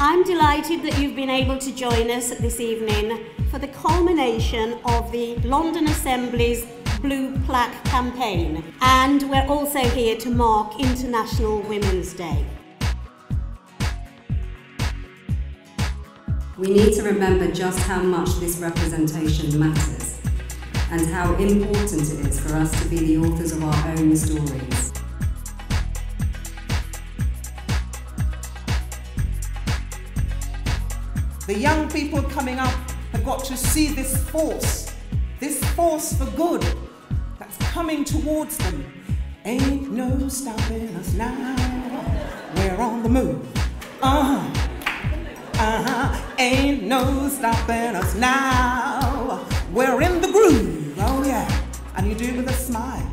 I'm delighted that you've been able to join us this evening for the culmination of the London Assembly's Blue Plaque campaign and we're also here to mark International Women's Day. We need to remember just how much this representation matters and how important it is for us to be the authors of our own stories. The young people coming up have got to see this force, this force for good that's coming towards them. Ain't no stopping us now. We're on the move. Uh-huh. Uh-huh. Ain't no stopping us now. We're in the groove. Oh yeah. And you do it with a smile.